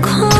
Khó